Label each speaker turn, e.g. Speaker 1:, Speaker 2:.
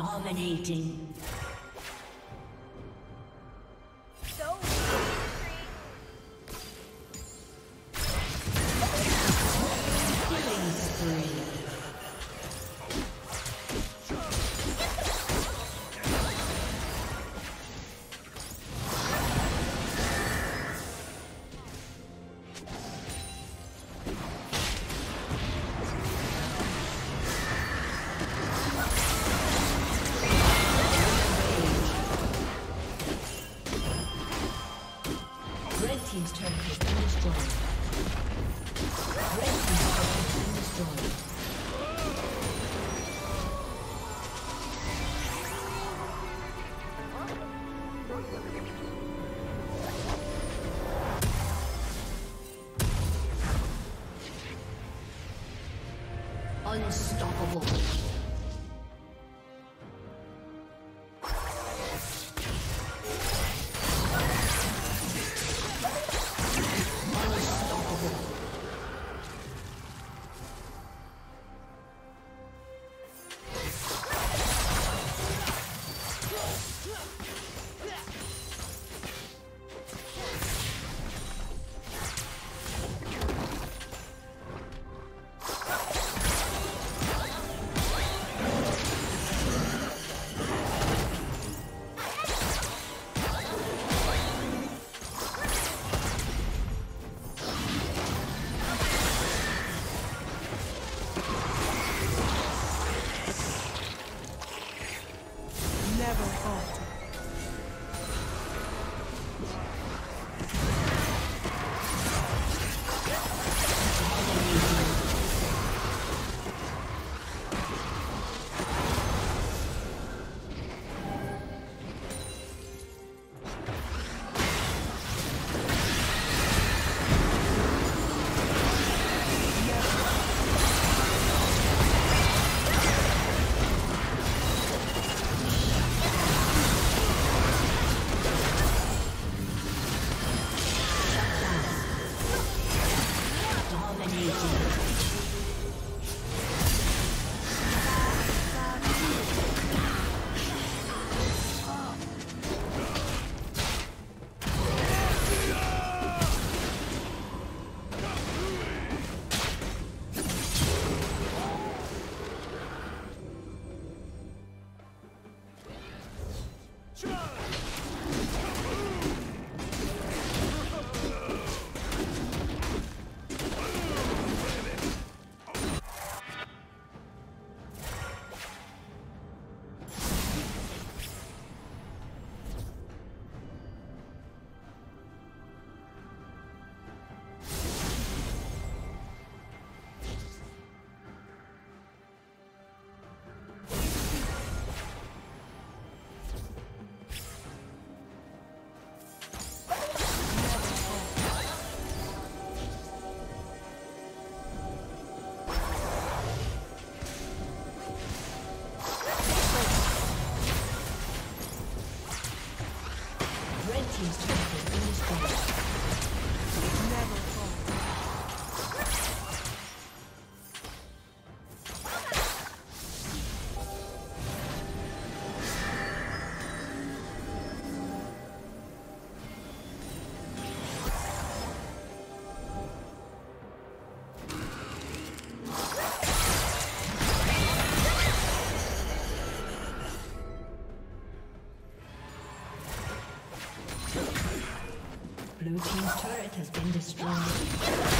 Speaker 1: Dominating. Has been destroyed.